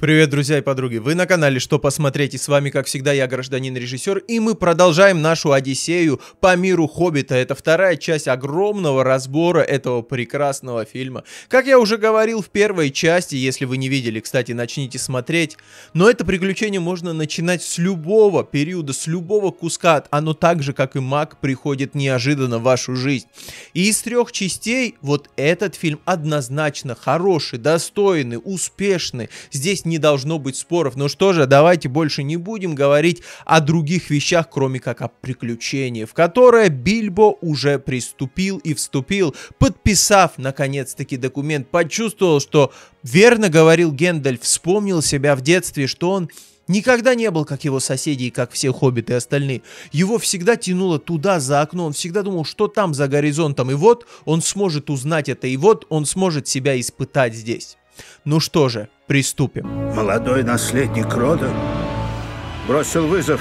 Привет, друзья и подруги! Вы на канале Что посмотреть, и с вами, как всегда, я, гражданин-режиссер, и мы продолжаем нашу Одиссею по миру Хоббита. Это вторая часть огромного разбора этого прекрасного фильма. Как я уже говорил в первой части, если вы не видели, кстати, начните смотреть. Но это приключение можно начинать с любого периода, с любого куска. Оно так же, как и маг, приходит неожиданно в вашу жизнь. И из трех частей вот этот фильм однозначно хороший, достойный, успешный. Здесь не должно быть споров. Ну что же, давайте больше не будем говорить о других вещах, кроме как о приключении, в которое Бильбо уже приступил и вступил, подписав наконец-таки документ, почувствовал, что верно говорил Гендальф, вспомнил себя в детстве, что он Никогда не был, как его соседи и как все хоббиты и остальные. Его всегда тянуло туда, за окно. Он всегда думал, что там за горизонтом. И вот он сможет узнать это. И вот он сможет себя испытать здесь. Ну что же, приступим. Молодой наследник рода бросил вызов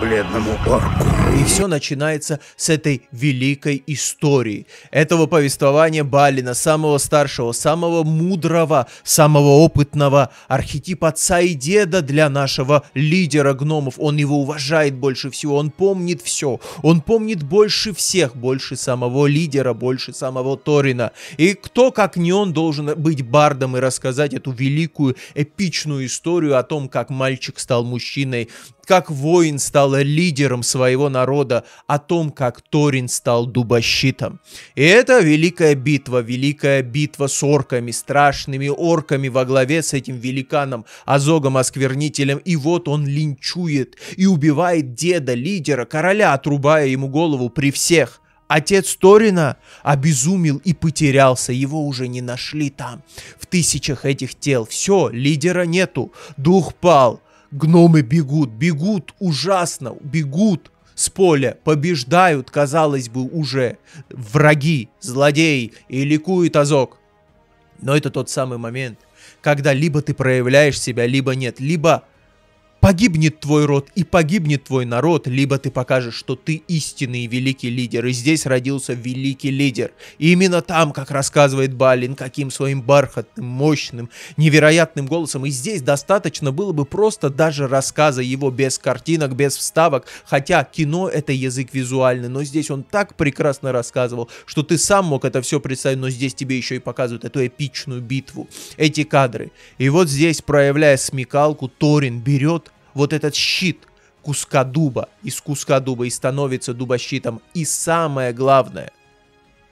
бледному орку. И все начинается с этой великой истории. Этого повествования Балина, самого старшего, самого мудрого, самого опытного, архетип отца и деда для нашего лидера гномов. Он его уважает больше всего, он помнит все. Он помнит больше всех, больше самого лидера, больше самого Торина. И кто, как не он, должен быть бардом и рассказать эту великую, эпичную историю о том, как мальчик стал мужчиной, как воин стал лидером своего народа, о том, как Торин стал дубощитом. И это великая битва, великая битва с орками, страшными орками во главе с этим великаном, Азогом-осквернителем. И вот он линчует и убивает деда, лидера, короля, отрубая ему голову при всех. Отец Торина обезумел и потерялся, его уже не нашли там, в тысячах этих тел. Все, лидера нету, дух пал, Гномы бегут, бегут ужасно, бегут с поля, побеждают, казалось бы, уже враги, злодеи, и ликует Азок. Но это тот самый момент, когда либо ты проявляешь себя, либо нет, либо Погибнет твой род и погибнет твой народ, либо ты покажешь, что ты истинный великий лидер. И здесь родился великий лидер. И именно там, как рассказывает Балин, каким своим бархатным, мощным, невероятным голосом. И здесь достаточно было бы просто даже рассказа его без картинок, без вставок. Хотя кино это язык визуальный, но здесь он так прекрасно рассказывал, что ты сам мог это все представить, но здесь тебе еще и показывают эту эпичную битву, эти кадры. И вот здесь, проявляя смекалку, Торин берет вот этот щит куска дуба из куска дуба и становится дубощитом. И самое главное,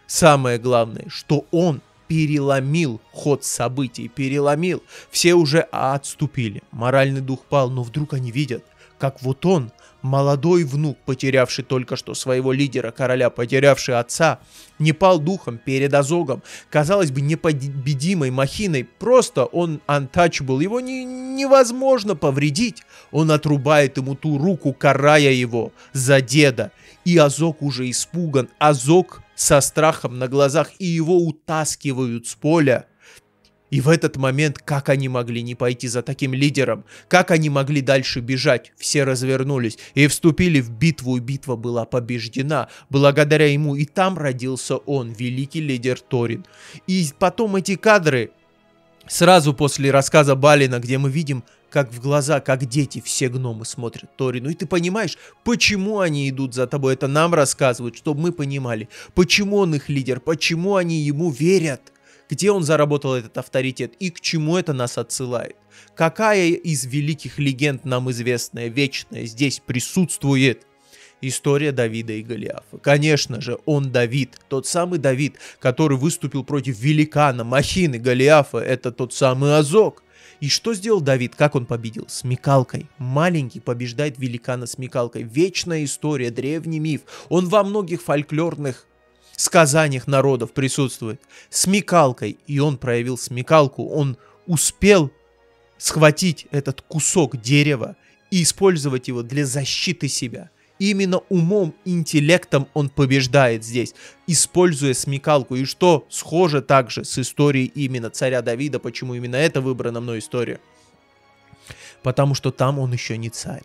самое главное, что он переломил ход событий, переломил. Все уже отступили, моральный дух пал, но вдруг они видят, как вот он молодой внук, потерявший только что своего лидера, короля, потерявший отца, не пал духом перед Азогом, казалось бы, непобедимой махиной, просто он untouchable, его не, невозможно повредить. Он отрубает ему ту руку, карая его за деда. И Азог уже испуган, Азог со страхом на глазах, и его утаскивают с поля. И в этот момент, как они могли не пойти за таким лидером? Как они могли дальше бежать? Все развернулись и вступили в битву, и битва была побеждена. Благодаря ему и там родился он, великий лидер Торин. И потом эти кадры, сразу после рассказа Балина, где мы видим, как в глаза, как дети все гномы смотрят Торину. И ты понимаешь, почему они идут за тобой. Это нам рассказывают, чтобы мы понимали, почему он их лидер, почему они ему верят где он заработал этот авторитет и к чему это нас отсылает. Какая из великих легенд нам известная, вечная, здесь присутствует? История Давида и Голиафа. Конечно же, он Давид, тот самый Давид, который выступил против великана, махины Голиафа, это тот самый Азок. И что сделал Давид? Как он победил? Смекалкой. Маленький побеждает великана смекалкой. Вечная история, древний миф. Он во многих фольклорных сказаниях народов присутствует. Смекалкой. И он проявил смекалку. Он успел схватить этот кусок дерева и использовать его для защиты себя. Именно умом, интеллектом он побеждает здесь, используя смекалку. И что схоже также с историей именно царя Давида, почему именно это выбрана мной история. Потому что там он еще не царь.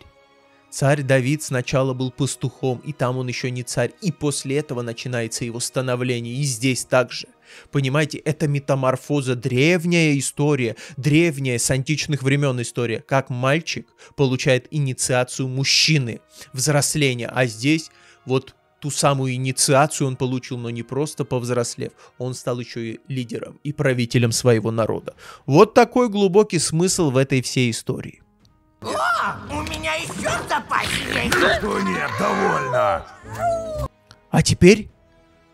Царь Давид сначала был пастухом, и там он еще не царь, и после этого начинается его становление, и здесь также. Понимаете, это метаморфоза, древняя история, древняя с античных времен история, как мальчик получает инициацию мужчины, взросление, а здесь вот ту самую инициацию он получил, но не просто повзрослев, он стал еще и лидером и правителем своего народа. Вот такой глубокий смысл в этой всей истории. О, у меня еще в запасе есть. Что нет, довольно. А теперь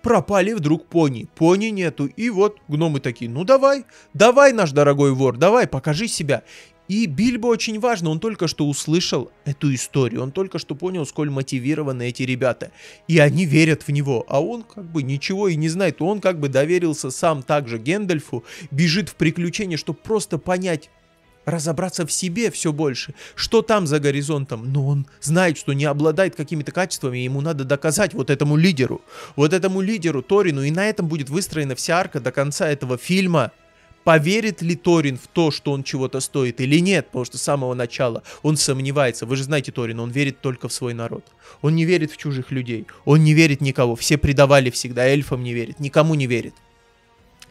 пропали вдруг пони. Пони нету. И вот гномы такие, ну давай, давай, наш дорогой вор, давай, покажи себя. И Бильбо очень важно, он только что услышал эту историю, он только что понял, сколь мотивированы эти ребята. И они верят в него, а он как бы ничего и не знает. Он как бы доверился сам также Гендальфу, бежит в приключения, чтобы просто понять, разобраться в себе все больше, что там за горизонтом, но он знает, что не обладает какими-то качествами, и ему надо доказать вот этому лидеру, вот этому лидеру Торину, и на этом будет выстроена вся арка до конца этого фильма. Поверит ли Торин в то, что он чего-то стоит или нет, потому что с самого начала он сомневается. Вы же знаете Торин, он верит только в свой народ. Он не верит в чужих людей, он не верит никого, все предавали всегда, эльфам не верит, никому не верит.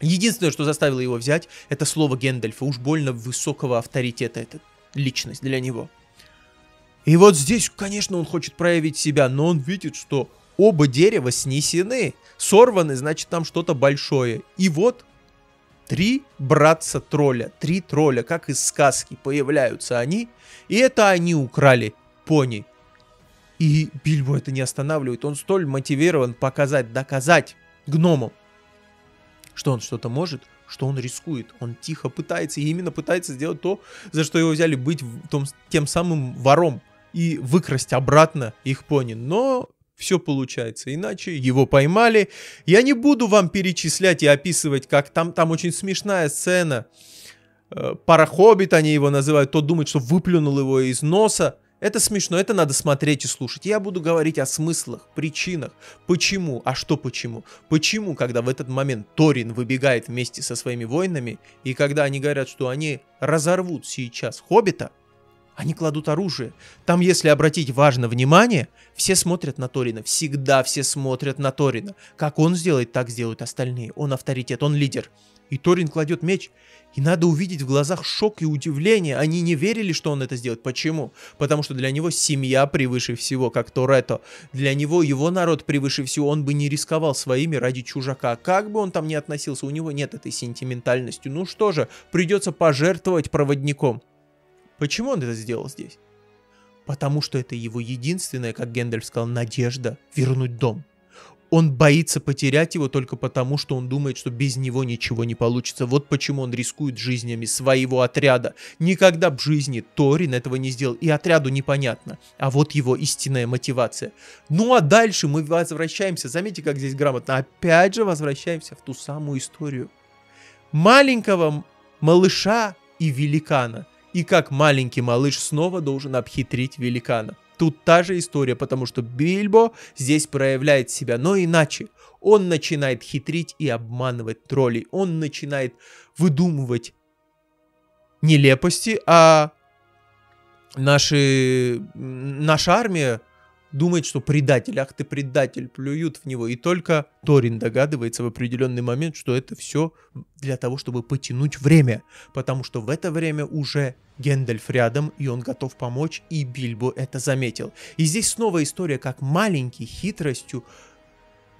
Единственное, что заставило его взять, это слово Гендальфа. Уж больно высокого авторитета эта личность для него. И вот здесь, конечно, он хочет проявить себя, но он видит, что оба дерева снесены, сорваны, значит, там что-то большое. И вот три братца тролля, три тролля, как из сказки, появляются они, и это они украли пони. И Бильбо это не останавливает, он столь мотивирован показать, доказать гномам, что он что-то может, что он рискует. Он тихо пытается, и именно пытается сделать то, за что его взяли, быть том, тем самым вором и выкрасть обратно их пони. Но все получается иначе, его поймали. Я не буду вам перечислять и описывать, как там, там очень смешная сцена. Э, Парахоббит они его называют, тот думает, что выплюнул его из носа. Это смешно, это надо смотреть и слушать. Я буду говорить о смыслах, причинах, почему, а что почему. Почему, когда в этот момент Торин выбегает вместе со своими воинами, и когда они говорят, что они разорвут сейчас Хоббита, они кладут оружие. Там, если обратить важно внимание, все смотрят на Торина. Всегда все смотрят на Торина. Как он сделает, так сделают остальные. Он авторитет, он лидер. И Торин кладет меч, и надо увидеть в глазах шок и удивление. Они не верили, что он это сделает. Почему? Потому что для него семья превыше всего, как Торетто. Для него его народ превыше всего. Он бы не рисковал своими ради чужака. Как бы он там ни относился, у него нет этой сентиментальности. Ну что же, придется пожертвовать проводником. Почему он это сделал здесь? Потому что это его единственная, как Гендальф сказал, надежда вернуть дом. Он боится потерять его только потому, что он думает, что без него ничего не получится. Вот почему он рискует жизнями своего отряда. Никогда в жизни Торин этого не сделал, и отряду непонятно. А вот его истинная мотивация. Ну а дальше мы возвращаемся, заметьте, как здесь грамотно, опять же возвращаемся в ту самую историю. Маленького малыша и великана. И как маленький малыш снова должен обхитрить великана. Тут та же история, потому что Бильбо здесь проявляет себя, но иначе. Он начинает хитрить и обманывать троллей. Он начинает выдумывать нелепости, а наши, наша армия думает, что предатель, ах ты предатель, плюют в него. И только Торин догадывается в определенный момент, что это все для того, чтобы потянуть время. Потому что в это время уже Гендальф рядом, и он готов помочь, и Бильбо это заметил. И здесь снова история, как маленький хитростью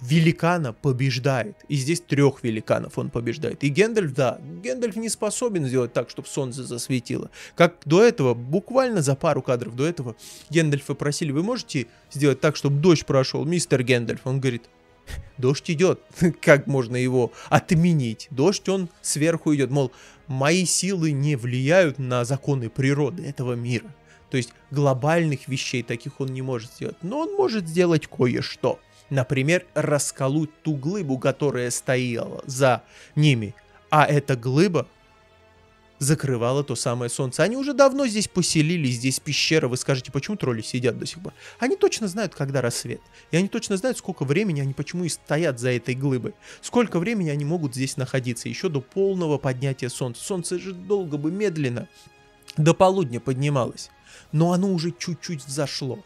великана побеждает. И здесь трех великанов он побеждает. И Гендальф, да, Гендальф не способен сделать так, чтобы солнце засветило. Как до этого, буквально за пару кадров до этого, Гендальфа просили, вы можете сделать так, чтобы дождь прошел, мистер Гендальф? Он говорит, дождь идет, как можно его отменить? Дождь, он сверху идет, мол, мои силы не влияют на законы природы этого мира. То есть глобальных вещей таких он не может сделать, но он может сделать кое-что. Например, расколоть ту глыбу, которая стояла за ними. А эта глыба закрывала то самое солнце. Они уже давно здесь поселились, здесь пещера. Вы скажете, почему тролли сидят до сих пор? Они точно знают, когда рассвет. И они точно знают, сколько времени они почему и стоят за этой глыбой. Сколько времени они могут здесь находиться, еще до полного поднятия солнца. Солнце же долго бы, медленно до полудня поднималось, но оно уже чуть-чуть взошло.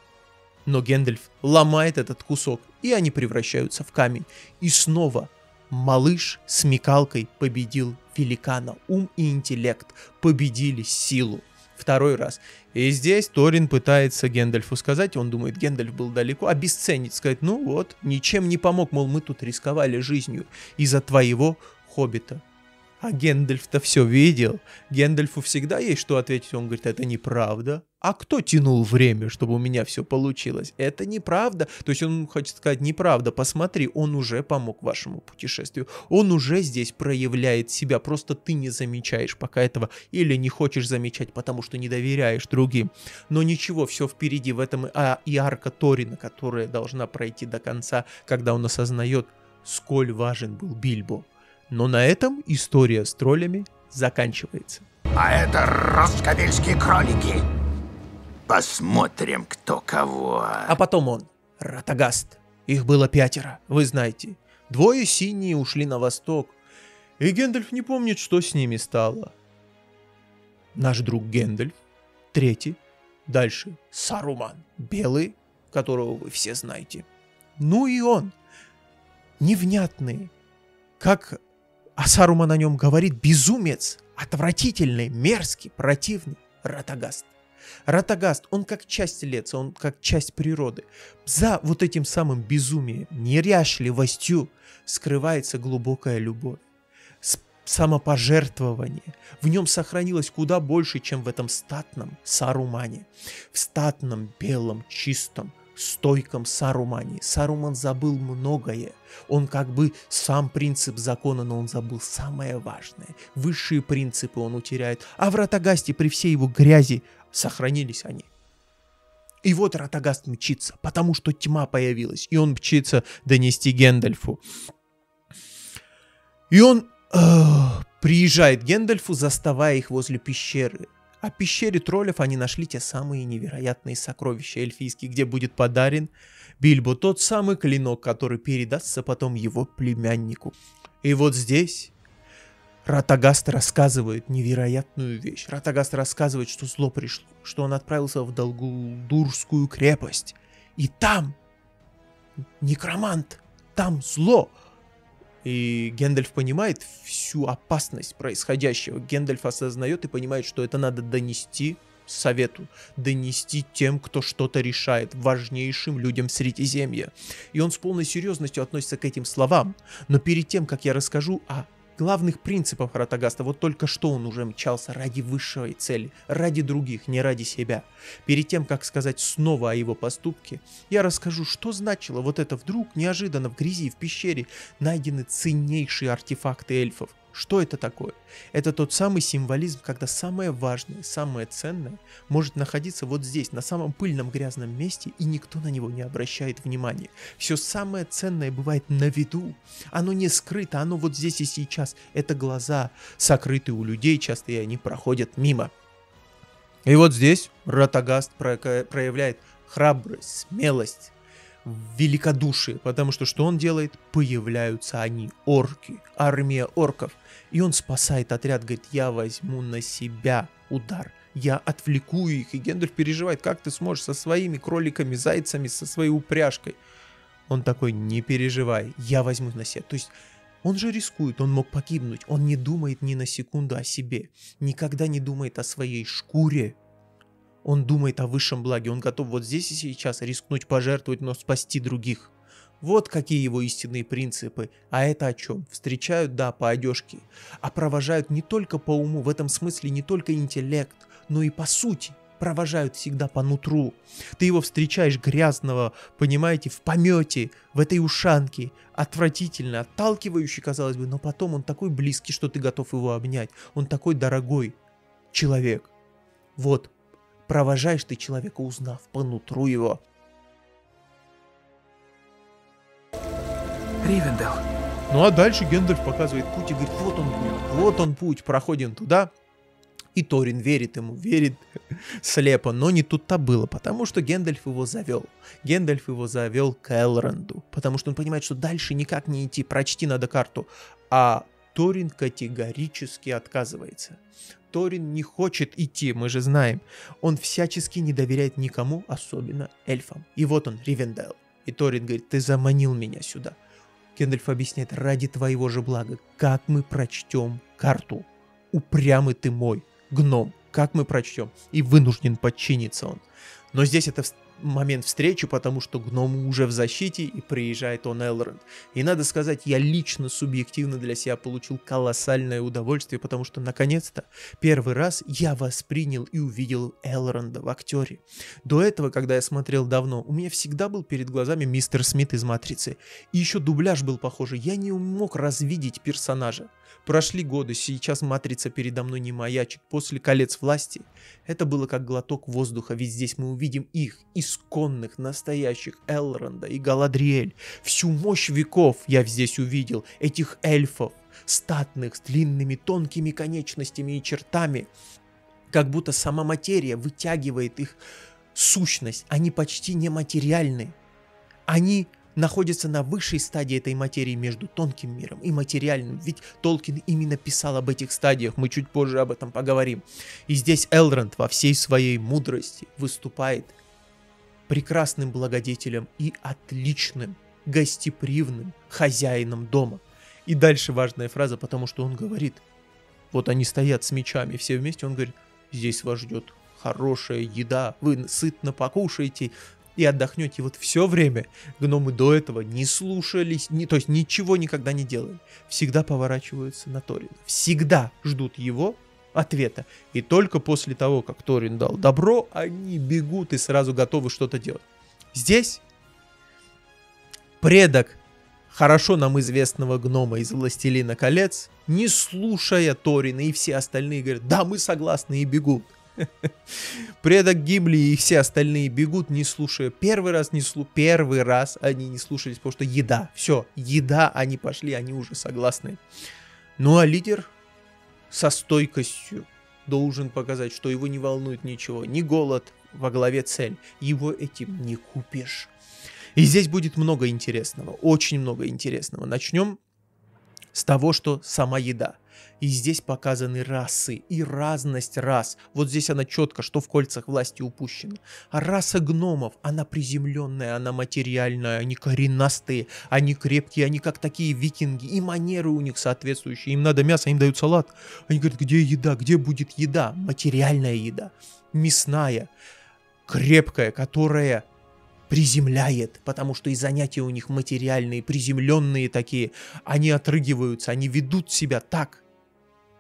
Но Гэндальф ломает этот кусок, и они превращаются в камень. И снова малыш с Микалкой победил великана. Ум и интеллект победили силу. Второй раз. И здесь Торин пытается Гендальфу сказать, он думает, Гендальф был далеко, обесценить, сказать, ну вот, ничем не помог, мол, мы тут рисковали жизнью из-за твоего хоббита. А Гендальф-то все видел. Гендальфу всегда есть что ответить. Он говорит, это неправда. А кто тянул время, чтобы у меня все получилось? Это неправда. То есть он хочет сказать, неправда. Посмотри, он уже помог вашему путешествию. Он уже здесь проявляет себя. Просто ты не замечаешь пока этого. Или не хочешь замечать, потому что не доверяешь другим. Но ничего, все впереди. В этом а, и арка Торина, которая должна пройти до конца, когда он осознает, сколь важен был Бильбо. Но на этом история с троллями заканчивается. А это роскобельские кролики. Посмотрим, кто кого. А потом он, Ратагаст. Их было пятеро, вы знаете. Двое синие ушли на восток. И Гендальф не помнит, что с ними стало. Наш друг Гендальф. Третий. Дальше Саруман. Белый, которого вы все знаете. Ну и он. Невнятный. Как а Саруман о нем говорит безумец, отвратительный, мерзкий, противный Ратагаст. Ратагаст, он как часть леца, он как часть природы. За вот этим самым безумием, неряшливостью скрывается глубокая любовь самопожертвование. В нем сохранилось куда больше, чем в этом статном Сарумане. В статном, белом, чистом, стойком Сарумане. Саруман забыл многое. Он как бы сам принцип закона, но он забыл самое важное. Высшие принципы он утеряет. А в Ратагасте при всей его грязи сохранились они. И вот Ратагаст мчится, потому что тьма появилась, и он мчится донести Гендальфу. И он э, приезжает к Гендальфу, заставая их возле пещеры. А в пещере троллев они нашли те самые невероятные сокровища эльфийские, где будет подарен Бильбо тот самый клинок, который передастся потом его племяннику. И вот здесь Ратагаст рассказывает невероятную вещь. Ратагаст рассказывает, что зло пришло, что он отправился в Долгудурскую крепость. И там некромант, там зло, и Гендальф понимает всю опасность происходящего. Гендальф осознает и понимает, что это надо донести совету, донести тем, кто что-то решает, важнейшим людям Средиземья. И он с полной серьезностью относится к этим словам. Но перед тем, как я расскажу о главных принципов Ратагаста. Вот только что он уже мчался ради высшей цели, ради других, не ради себя. Перед тем, как сказать снова о его поступке, я расскажу, что значило вот это вдруг неожиданно в грязи, в пещере найдены ценнейшие артефакты эльфов. Что это такое? Это тот самый символизм, когда самое важное, самое ценное может находиться вот здесь, на самом пыльном грязном месте, и никто на него не обращает внимания. Все самое ценное бывает на виду. Оно не скрыто, оно вот здесь и сейчас. Это глаза, сокрытые у людей часто, и они проходят мимо. И вот здесь Ратагаст проявляет храбрость, смелость, великодушие, потому что что он делает? Появляются они, орки, армия орков. И он спасает отряд, говорит, я возьму на себя удар, я отвлеку их. И Гендальф переживает, как ты сможешь со своими кроликами, зайцами, со своей упряжкой. Он такой, не переживай, я возьму на себя. То есть он же рискует, он мог погибнуть, он не думает ни на секунду о себе, никогда не думает о своей шкуре, он думает о высшем благе, он готов вот здесь и сейчас рискнуть пожертвовать, но спасти других. Вот какие его истинные принципы. А это о чем? Встречают, да, по одежке, а провожают не только по уму, в этом смысле не только интеллект, но и по сути. Провожают всегда по нутру. Ты его встречаешь грязного, понимаете, в помете, в этой ушанке, отвратительно, отталкивающий, казалось бы, но потом он такой близкий, что ты готов его обнять. Он такой дорогой человек. Вот Провожаешь ты человека, узнав по нутру его. Ривендел. Ну а дальше Гендальф показывает путь и говорит, вот он путь, вот он путь, проходим туда. И Торин верит ему, верит слепо, но не тут-то было, потому что Гендальф его завел. Гендальф его завел к Элронду, потому что он понимает, что дальше никак не идти, прочти надо карту. А Торин категорически отказывается. Торин не хочет идти, мы же знаем. Он всячески не доверяет никому, особенно эльфам. И вот он, Ривендайл. И Торин говорит, ты заманил меня сюда. Кендальф объясняет, ради твоего же блага, как мы прочтем карту. Упрямый ты мой, гном, как мы прочтем. И вынужден подчиниться он. Но здесь это момент встречи, потому что гном уже в защите и приезжает он Элронд. И надо сказать, я лично субъективно для себя получил колоссальное удовольствие, потому что наконец-то первый раз я воспринял и увидел Элронда в актере. До этого, когда я смотрел давно, у меня всегда был перед глазами мистер Смит из Матрицы. И еще дубляж был похожий, я не мог развидеть персонажа. Прошли годы, сейчас матрица передо мной не маячит. После колец власти это было как глоток воздуха, ведь здесь мы увидим их, исконных, настоящих Элронда и Галадриэль. Всю мощь веков я здесь увидел, этих эльфов, статных, с длинными тонкими конечностями и чертами. Как будто сама материя вытягивает их сущность, они почти нематериальны. Они находится на высшей стадии этой материи между тонким миром и материальным. Ведь Толкин именно писал об этих стадиях, мы чуть позже об этом поговорим. И здесь Элронд во всей своей мудрости выступает прекрасным благодетелем и отличным, гостеприимным хозяином дома. И дальше важная фраза, потому что он говорит, вот они стоят с мечами все вместе, он говорит, здесь вас ждет хорошая еда, вы сытно покушаете, и отдохнете. вот все время гномы до этого не слушались, не, то есть ничего никогда не делали. Всегда поворачиваются на Торина. Всегда ждут его ответа. И только после того, как Торин дал добро, они бегут и сразу готовы что-то делать. Здесь предок хорошо нам известного гнома из «Властелина колец», не слушая Торина и все остальные говорят, да, мы согласны и бегут. Предок Гимли и все остальные бегут, не слушая. Первый раз не слу... Первый раз они не слушались, потому что еда. Все, еда, они пошли, они уже согласны. Ну а лидер со стойкостью должен показать, что его не волнует ничего. Ни голод, во главе цель. Его этим не купишь. И здесь будет много интересного, очень много интересного. Начнем с того, что сама еда. И здесь показаны расы и разность рас. Вот здесь она четко, что в кольцах власти упущена. А раса гномов, она приземленная, она материальная, они коренастые, они крепкие, они как такие викинги, и манеры у них соответствующие. Им надо мясо, им дают салат. Они говорят, где еда, где будет еда? Материальная еда, мясная, крепкая, которая приземляет, потому что и занятия у них материальные, приземленные такие, они отрыгиваются, они ведут себя так,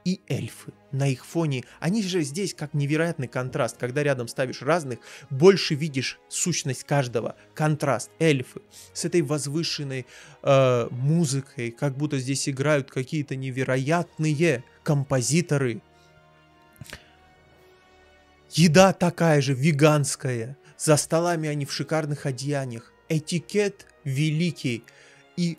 и эльфы. На их фоне, они же здесь как невероятный контраст. Когда рядом ставишь разных, больше видишь сущность каждого. Контраст, эльфы. С этой возвышенной э, музыкой, как будто здесь играют какие-то невероятные композиторы. Еда такая же, веганская. За столами они в шикарных одеяниях. Этикет великий. И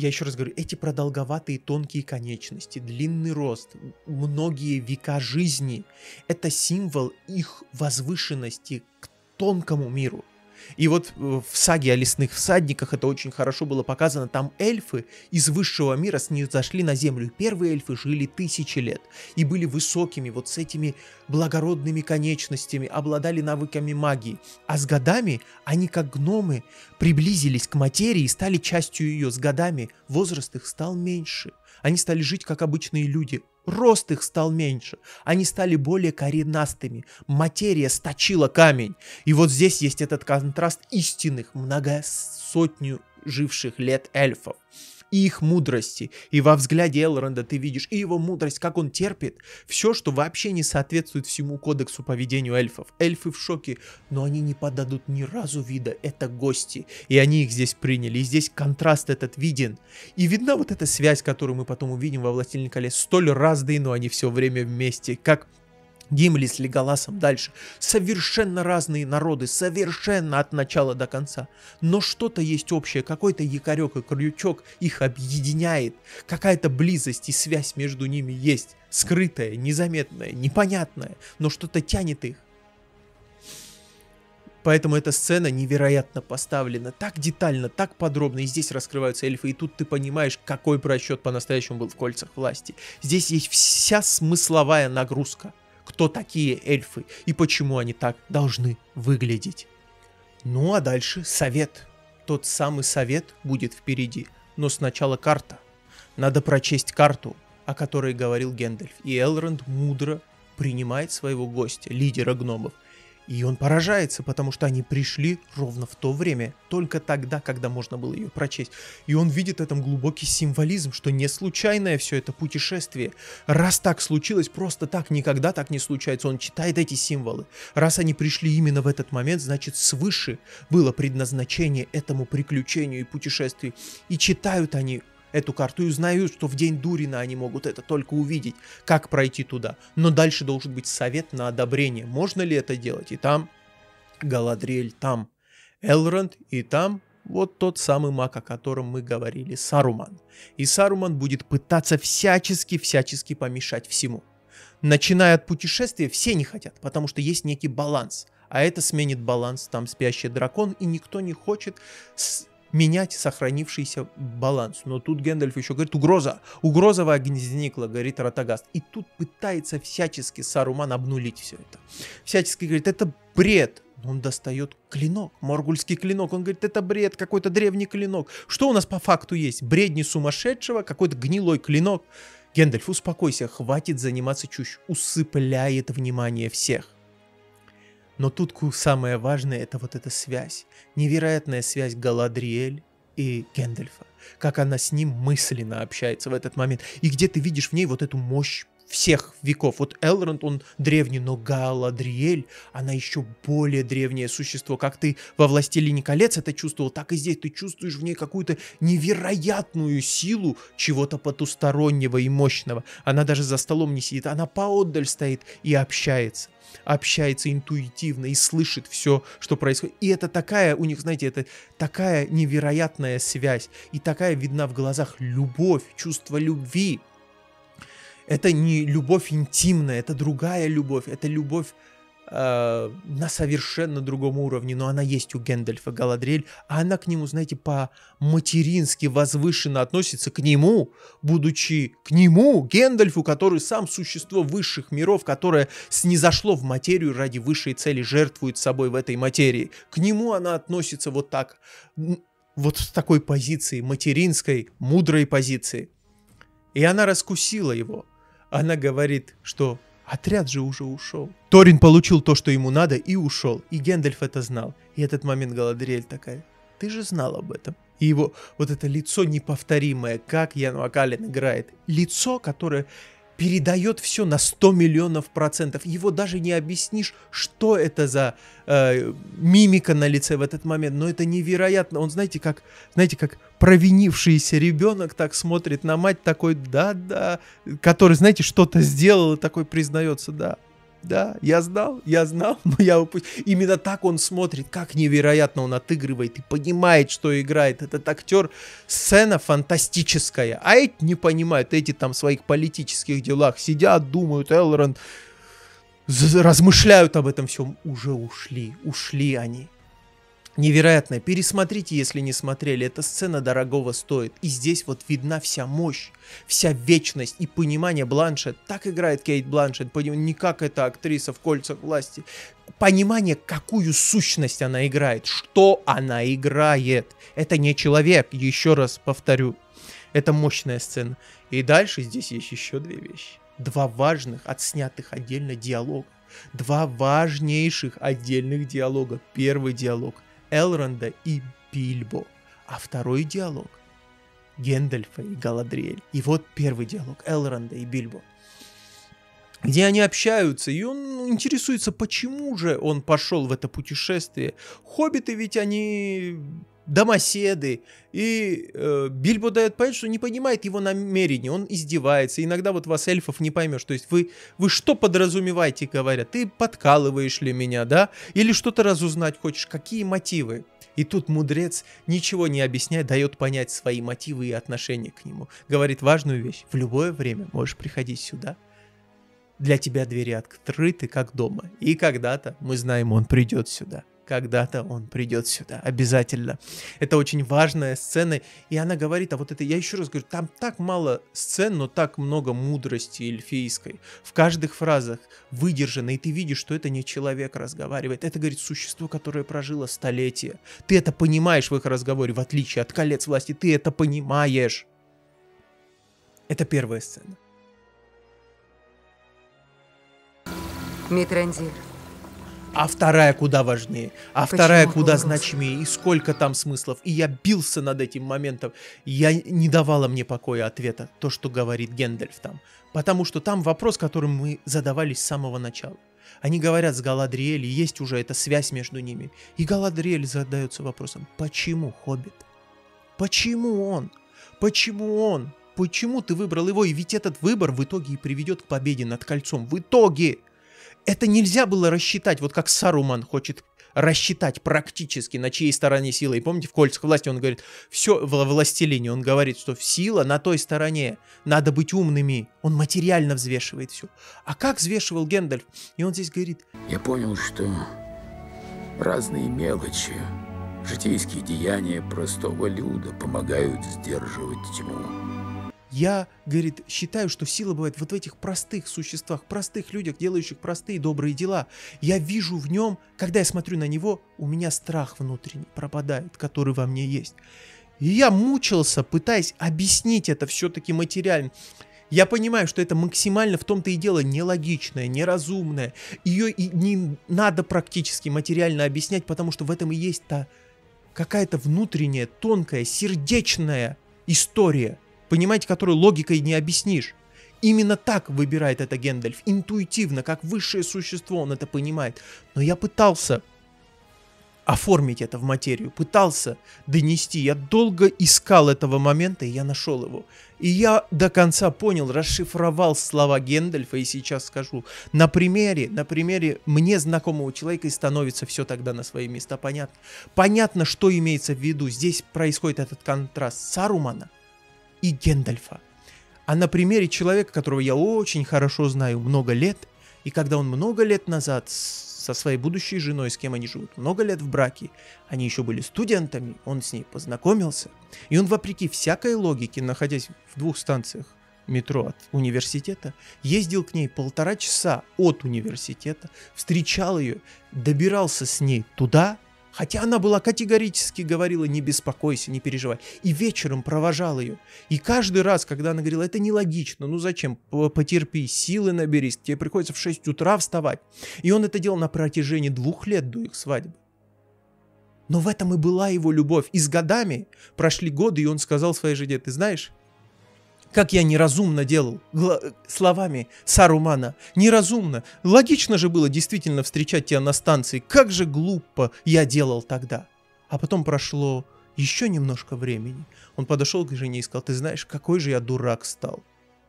я еще раз говорю, эти продолговатые тонкие конечности, длинный рост, многие века жизни, это символ их возвышенности к тонкому миру. И вот э, в саге о лесных всадниках это очень хорошо было показано. Там эльфы из высшего мира снизошли на землю. Первые эльфы жили тысячи лет и были высокими, вот с этими благородными конечностями, обладали навыками магии. А с годами они, как гномы, приблизились к материи и стали частью ее. С годами возраст их стал меньше. Они стали жить как обычные люди, Рост их стал меньше, они стали более коренастыми, материя сточила камень. И вот здесь есть этот контраст истинных, многосотню живших лет эльфов их мудрости. И во взгляде Элронда ты видишь и его мудрость, как он терпит все, что вообще не соответствует всему кодексу поведению эльфов. Эльфы в шоке, но они не подадут ни разу вида, это гости. И они их здесь приняли. И здесь контраст этот виден. И видна вот эта связь, которую мы потом увидим во «Властелине колец». Столь разные, но они все время вместе. Как Гимли с Леголасом дальше. Совершенно разные народы, совершенно от начала до конца. Но что-то есть общее, какой-то якорек и крючок их объединяет. Какая-то близость и связь между ними есть. Скрытая, незаметная, непонятная, но что-то тянет их. Поэтому эта сцена невероятно поставлена, так детально, так подробно, и здесь раскрываются эльфы, и тут ты понимаешь, какой просчет по-настоящему был в кольцах власти. Здесь есть вся смысловая нагрузка, кто такие эльфы и почему они так должны выглядеть. Ну а дальше совет. Тот самый совет будет впереди, но сначала карта. Надо прочесть карту, о которой говорил Гендальф, и Элронд мудро принимает своего гостя, лидера гномов, и он поражается, потому что они пришли ровно в то время, только тогда, когда можно было ее прочесть. И он видит в этом глубокий символизм, что не случайное все это путешествие. Раз так случилось, просто так, никогда так не случается. Он читает эти символы. Раз они пришли именно в этот момент, значит свыше было предназначение этому приключению и путешествию. И читают они эту карту и узнают, что в день Дурина они могут это только увидеть, как пройти туда. Но дальше должен быть совет на одобрение, можно ли это делать. И там Галадриэль, там Элронд, и там вот тот самый маг, о котором мы говорили, Саруман. И Саруман будет пытаться всячески-всячески помешать всему. Начиная от путешествия, все не хотят, потому что есть некий баланс. А это сменит баланс, там спящий дракон, и никто не хочет менять сохранившийся баланс. Но тут Гэндальф еще говорит, угроза, угроза возникла, говорит Ратагаст. И тут пытается всячески Саруман обнулить все это. Всячески говорит, это бред. Он достает клинок, моргульский клинок. Он говорит, это бред, какой-то древний клинок. Что у нас по факту есть? Бредни сумасшедшего, какой-то гнилой клинок. Гендальф, успокойся, хватит заниматься чушь. Усыпляет внимание всех. Но тут самое важное это вот эта связь. Невероятная связь Галадриэль и Гендельфа. Как она с ним мысленно общается в этот момент. И где ты видишь в ней вот эту мощь всех веков. Вот Элронд, он древний, но Галадриэль, она еще более древнее существо. Как ты во «Властелине колец» это чувствовал, так и здесь ты чувствуешь в ней какую-то невероятную силу чего-то потустороннего и мощного. Она даже за столом не сидит, она поотдаль стоит и общается общается интуитивно и слышит все, что происходит. И это такая, у них, знаете, это такая невероятная связь. И такая видна в глазах любовь, чувство любви. Это не любовь интимная, это другая любовь. Это любовь э, на совершенно другом уровне, но она есть у Гэндальфа Галадриэль, а она к нему, знаете, по-матерински возвышенно относится к нему, будучи к нему, Гэндальфу, который сам существо высших миров, которое снизошло в материю ради высшей цели, жертвует собой в этой материи. К нему она относится вот так, вот с такой позиции, материнской, мудрой позиции. И она раскусила его. Она говорит, что Отряд же уже ушел. Торин получил то, что ему надо, и ушел. И Гэндальф это знал. И этот момент Галадриэль такая, ты же знал об этом. И его вот это лицо неповторимое, как Ян Макалин играет. Лицо, которое передает все на 100 миллионов процентов. Его даже не объяснишь, что это за э, мимика на лице в этот момент, но это невероятно. Он, знаете, как, знаете, как провинившийся ребенок так смотрит на мать, такой, да-да, который, знаете, что-то сделал и такой признается, да, да, я знал, я знал, но я упустил. Именно так он смотрит, как невероятно он отыгрывает и понимает, что играет. Этот актер, сцена фантастическая. А эти не понимают, эти там в своих политических делах сидят, думают, Элрон, размышляют об этом всем. Уже ушли, ушли они невероятная. Пересмотрите, если не смотрели. Эта сцена дорогого стоит. И здесь вот видна вся мощь, вся вечность и понимание Бланшет. Так играет Кейт Бланшет, не как эта актриса в «Кольцах власти». Понимание, какую сущность она играет, что она играет. Это не человек, еще раз повторю. Это мощная сцена. И дальше здесь есть еще две вещи. Два важных, отснятых отдельно диалога. Два важнейших отдельных диалога. Первый диалог – Элронда и Бильбо, а второй диалог Гендальфа и Галадриэль. И вот первый диалог Элронда и Бильбо где они общаются, и он интересуется, почему же он пошел в это путешествие. Хоббиты ведь они домоседы, и э, Бильбо дает понять, что не понимает его намерений, он издевается. Иногда вот вас, эльфов, не поймешь. То есть вы, вы что подразумеваете, говорят? Ты подкалываешь ли меня, да? Или что-то разузнать хочешь? Какие мотивы? И тут мудрец ничего не объясняет, дает понять свои мотивы и отношения к нему. Говорит важную вещь. В любое время можешь приходить сюда. Для тебя двери открыты, как дома. И когда-то, мы знаем, он придет сюда когда-то он придет сюда, обязательно. Это очень важная сцена, и она говорит, а вот это, я еще раз говорю, там так мало сцен, но так много мудрости эльфийской. В каждых фразах выдержано, и ты видишь, что это не человек разговаривает, это, говорит, существо, которое прожило столетия. Ты это понимаешь в их разговоре, в отличие от колец власти, ты это понимаешь. Это первая сцена. Митрандир. А вторая куда важнее, а Почему вторая куда Хогвартс? значимее, и сколько там смыслов. И я бился над этим моментом. Я не давала мне покоя ответа, то, что говорит Гендальф там. Потому что там вопрос, которым мы задавались с самого начала. Они говорят с Галадриэль, и есть уже эта связь между ними. И Галадриэль задается вопросом, почему Хоббит? Почему он? Почему он? Почему ты выбрал его? И ведь этот выбор в итоге и приведет к победе над кольцом. В итоге! Это нельзя было рассчитать, вот как Саруман хочет рассчитать практически, на чьей стороне сила. И помните, в «Кольцах власти» он говорит, все, в «Властелине» он говорит, что сила на той стороне, надо быть умными. Он материально взвешивает все. А как взвешивал Гендальф? И он здесь говорит, Я понял, что разные мелочи, житейские деяния простого люда помогают сдерживать тьму. Я, говорит, считаю, что сила бывает вот в этих простых существах, простых людях, делающих простые добрые дела. Я вижу в нем, когда я смотрю на него, у меня страх внутренний пропадает, который во мне есть. И я мучился, пытаясь объяснить это все-таки материально. Я понимаю, что это максимально в том-то и дело нелогичное, неразумное. Ее и не надо практически материально объяснять, потому что в этом и есть та какая-то внутренняя, тонкая, сердечная история, понимаете, которую логикой не объяснишь. Именно так выбирает это Гендальф, интуитивно, как высшее существо он это понимает. Но я пытался оформить это в материю, пытался донести. Я долго искал этого момента, и я нашел его. И я до конца понял, расшифровал слова Гендальфа, и сейчас скажу. На примере, на примере мне знакомого человека и становится все тогда на свои места понятно. Понятно, что имеется в виду. Здесь происходит этот контраст Сарумана и Гендальфа. А на примере человека, которого я очень хорошо знаю много лет, и когда он много лет назад со своей будущей женой, с кем они живут, много лет в браке, они еще были студентами, он с ней познакомился, и он, вопреки всякой логике, находясь в двух станциях метро от университета, ездил к ней полтора часа от университета, встречал ее, добирался с ней туда, хотя она была категорически говорила, не беспокойся, не переживай, и вечером провожал ее. И каждый раз, когда она говорила, это нелогично, ну зачем, потерпи, силы наберись, тебе приходится в 6 утра вставать. И он это делал на протяжении двух лет до их свадьбы. Но в этом и была его любовь. И с годами прошли годы, и он сказал своей жене, ты знаешь, как я неразумно делал словами Сарумана. Неразумно. Логично же было действительно встречать тебя на станции. Как же глупо я делал тогда. А потом прошло еще немножко времени. Он подошел к жене и сказал, ты знаешь, какой же я дурак стал.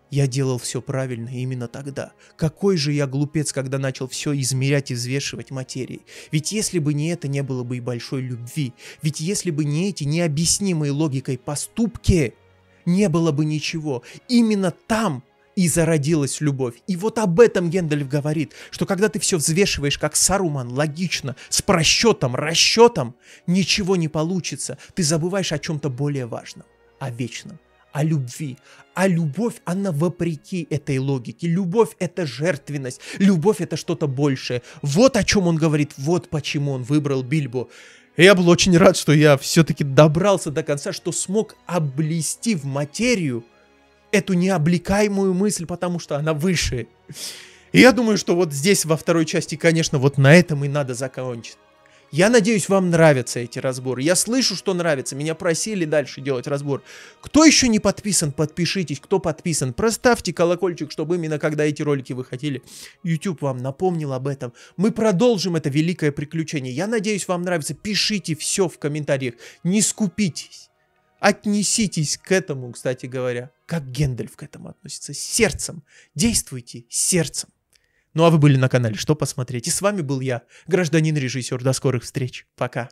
Я делал все правильно именно тогда. Какой же я глупец, когда начал все измерять и взвешивать материей. Ведь если бы не это, не было бы и большой любви. Ведь если бы не эти необъяснимые логикой поступки, не было бы ничего. Именно там и зародилась любовь. И вот об этом Гендальф говорит, что когда ты все взвешиваешь как Саруман, логично, с просчетом, расчетом, ничего не получится. Ты забываешь о чем-то более важном, о вечном, о любви. А любовь, она вопреки этой логике. Любовь — это жертвенность. Любовь — это что-то большее. Вот о чем он говорит, вот почему он выбрал Бильбо. Я был очень рад, что я все-таки добрался до конца, что смог облести в материю эту необлекаемую мысль, потому что она выше. И я думаю, что вот здесь во второй части, конечно, вот на этом и надо закончить. Я надеюсь, вам нравятся эти разборы. Я слышу, что нравится. Меня просили дальше делать разбор. Кто еще не подписан, подпишитесь. Кто подписан, проставьте колокольчик, чтобы именно когда эти ролики выходили, YouTube вам напомнил об этом. Мы продолжим это великое приключение. Я надеюсь, вам нравится. Пишите все в комментариях. Не скупитесь. Отнеситесь к этому, кстати говоря, как Гендальф к этому относится. Сердцем. Действуйте сердцем. Ну а вы были на канале «Что посмотреть?» И с вами был я, гражданин-режиссер. До скорых встреч. Пока.